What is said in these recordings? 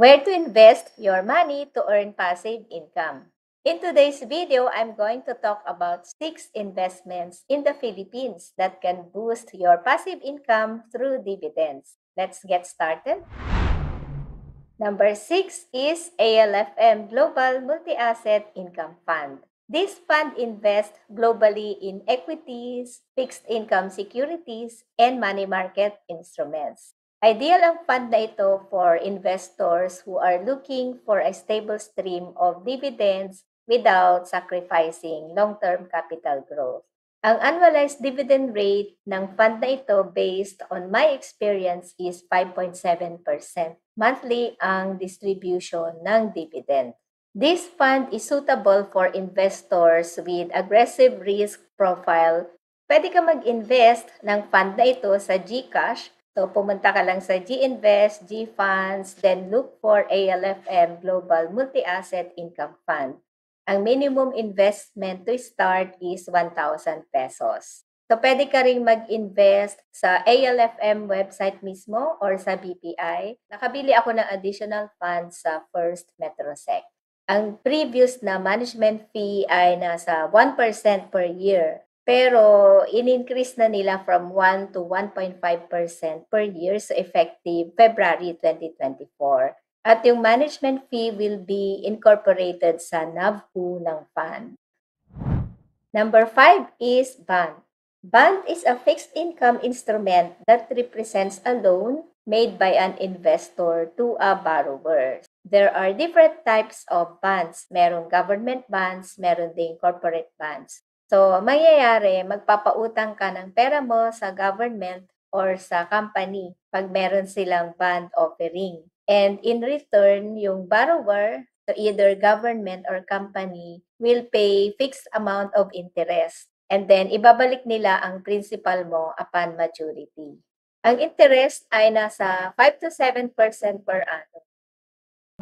Where to invest your money to earn passive income. In today's video, I'm going to talk about six investments in the Philippines that can boost your passive income through dividends. Let's get started. Number six is ALFM Global Multi-Asset Income Fund. This fund invests globally in equities, fixed income securities, and money market instruments. Ideal ang fund na ito for investors who are looking for a stable stream of dividends without sacrificing long-term capital growth. Ang annualized dividend rate ng fund na ito based on my experience is 5.7%. Monthly ang distribution ng dividend. This fund is suitable for investors with aggressive risk profile. Pwede ka mag-invest ng fund na ito sa GCash So, pumunta ka lang sa G-Invest, G-Funds, then look for ALFM Global Multi-Asset Income Fund. Ang minimum investment to start is 1,000 pesos. So, pwede ka rin mag-invest sa ALFM website mismo or sa BPI. Nakabili ako ng additional funds sa First Metrosec. Ang previous na management fee ay nasa 1% per year. Pero in-increase na nila from 1 to 1.5% per year so effective February 2024. At yung management fee will be incorporated sa NAVHU ng fund. Number 5 is bond. Bond is a fixed income instrument that represents a loan made by an investor to a borrower. There are different types of bonds. Merong government bonds, meron ding corporate bonds. So, mangyayari, magpapautang ka ng pera mo sa government or sa company pag meron silang bond offering. And in return, yung borrower, so either government or company, will pay fixed amount of interest. And then, ibabalik nila ang principal mo upon maturity. Ang interest ay nasa 5 to 7% per annum.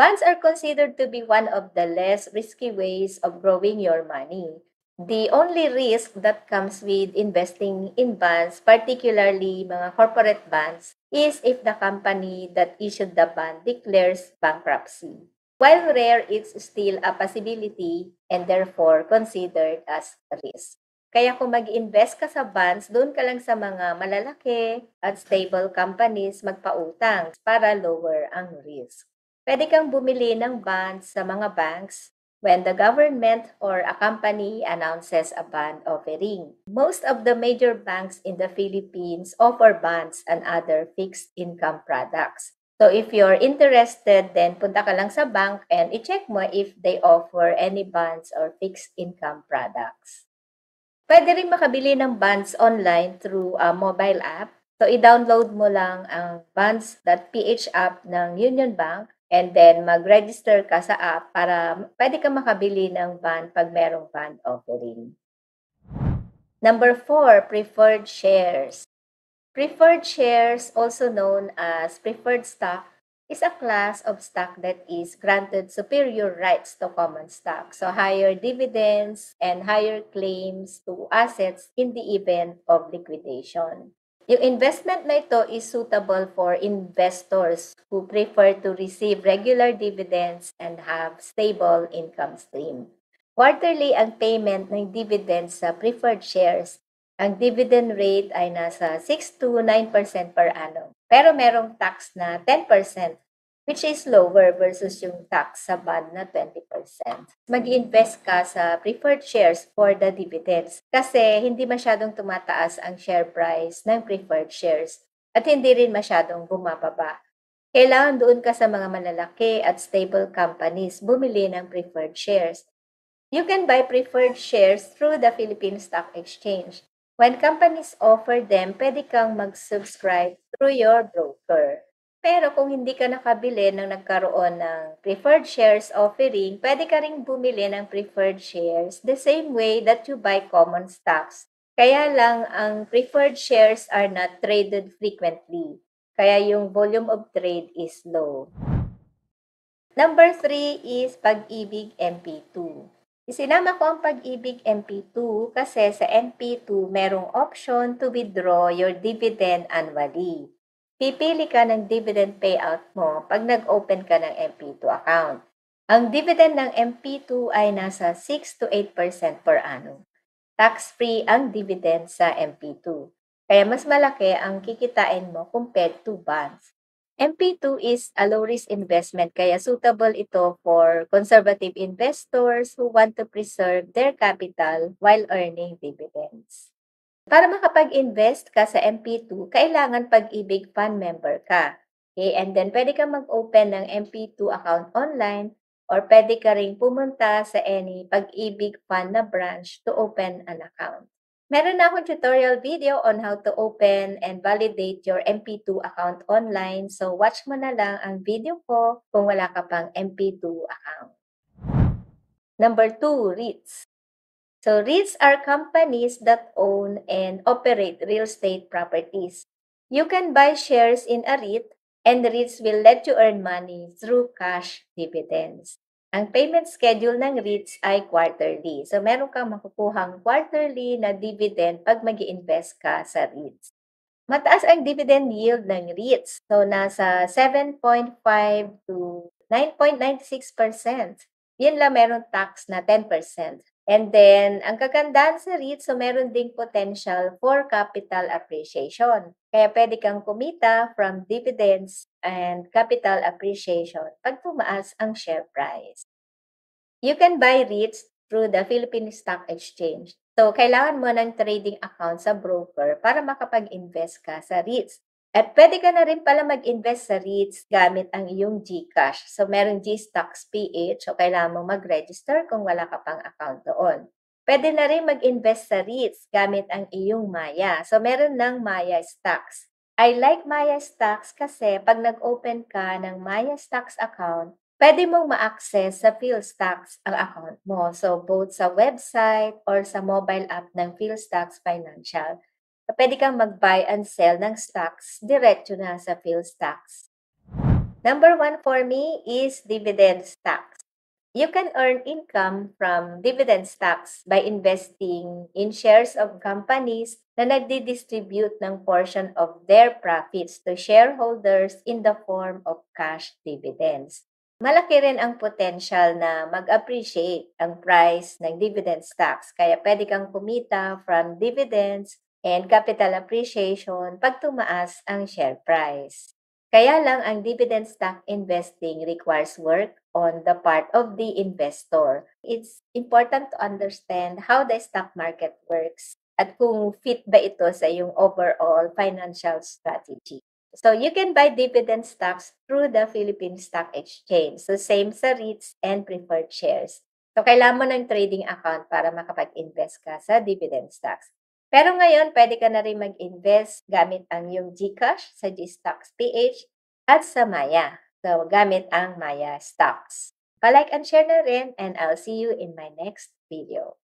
Bonds are considered to be one of the less risky ways of growing your money. The only risk that comes with investing in bonds, particularly mga corporate bonds, is if the company that issued the bond declares bankruptcy. While rare, it's still a possibility and therefore considered as a risk. Kaya kung mag-invest ka sa bonds, doon ka lang sa mga malalaki at stable companies magpautang para lower ang risk. Pwede kang bumili ng bonds sa mga banks when the government or a company announces a bond offering. Most of the major banks in the Philippines offer bonds and other fixed income products. So if you're interested, then punta ka lang sa bank and i-check mo if they offer any bonds or fixed income products. Pwede rin makabili ng bonds online through a mobile app. So i-download mo lang ang bonds.ph app ng Union Bank And then, mag-register ka sa app para pwede ka makabili ng bond pag merong bond offering. Number four, preferred shares. Preferred shares, also known as preferred stock, is a class of stock that is granted superior rights to common stock. So, higher dividends and higher claims to assets in the event of liquidation. Yung investment na ito is suitable for investors who prefer to receive regular dividends and have stable income stream. Quarterly ang payment ng dividends sa preferred shares. Ang dividend rate ay nasa 6 to 9% per annum. Pero merong tax na 10% which is lower versus yung tax sa bond na 20%. Mag-invest ka sa preferred shares for the dividends kasi hindi masyadong tumataas ang share price ng preferred shares at hindi rin masyadong bumababa. Kailangan doon ka sa mga malalaki at stable companies bumili ng preferred shares. You can buy preferred shares through the Philippine Stock Exchange. When companies offer them, pwede kang mag-subscribe through your broker. Pero kung hindi ka nakabili ng nagkaroon ng preferred shares offering, pwede ka ring bumili ng preferred shares the same way that you buy common stocks. Kaya lang, ang preferred shares are not traded frequently. Kaya yung volume of trade is low. Number 3 is Pag-ibig MP2. Isinama ko ang Pag-ibig MP2 kasi sa MP2 merong option to withdraw your dividend annually. Pipili ka ng dividend payout mo pag nag-open ka ng MP2 account. Ang dividend ng MP2 ay nasa 6 to 8% per annum. Tax-free ang dividend sa MP2. Kaya mas malaki ang kikitain mo compared to bonds. MP2 is a low-risk investment kaya suitable ito for conservative investors who want to preserve their capital while earning dividends. Para makapag-invest ka sa MP2, kailangan pag-ibig fund member ka. Okay? And then pwede ka mag-open ng MP2 account online or pwede ka ring pumunta sa any pag-ibig fund na branch to open an account. Meron na akong tutorial video on how to open and validate your MP2 account online. So watch mo na lang ang video ko kung wala ka pang MP2 account. Number two, REITs. So REITs are companies that own and operate real estate properties. You can buy shares in a REIT and REITs will let you earn money through cash dividends. Ang payment schedule ng REITs ay quarterly. So, meron kang makukuhang quarterly na dividend pag mag invest ka sa REITs. Mataas ang dividend yield ng REITs. So, nasa 7.5 to 9.96%. Yun lang meron tax na 10%. And then, ang kagandahan sa REIT, so meron ding potential for capital appreciation. Kaya pwede kang kumita from dividends and capital appreciation pag tumaas ang share price. You can buy REITs through the Philippine Stock Exchange. So, kailangan mo ng trading account sa broker para makapag-invest ka sa REITs. At pwede ka na rin pala mag-invest sa REITs gamit ang iyong GCash. So, meron GStocks PH, so kailangan mong mag-register kung wala ka pang account doon. Pwede na rin mag-invest sa REITs gamit ang iyong Maya. So, meron ng Maya Stocks. I like Maya Stocks kasi pag nag-open ka ng Maya Stocks account, pwede mong ma-access sa PhilStocks ang account mo. So, both sa website or sa mobile app ng PhilStocks Financial pwede kang mag-buy and sell ng stocks diretso na sa PhilStocks. Number one for me is dividend stocks. You can earn income from dividend stocks by investing in shares of companies na nagdi-distribute ng portion of their profits to shareholders in the form of cash dividends. Malaki rin ang potential na mag-appreciate ang price ng dividend stocks kaya pwede kang kumita from dividends and capital appreciation pag tumaas ang share price. Kaya lang ang dividend stock investing requires work on the part of the investor. It's important to understand how the stock market works at kung fit ba ito sa yung overall financial strategy. So you can buy dividend stocks through the Philippine Stock Exchange. So same sa REITs and preferred shares. So kailangan mo ng trading account para makapag-invest ka sa dividend stocks. Pero ngayon, pwede ka na rin mag-invest gamit ang yung GCash sa GStocks PH at sa Maya. So, gamit ang Maya Stocks. Pa-like and share na rin and I'll see you in my next video.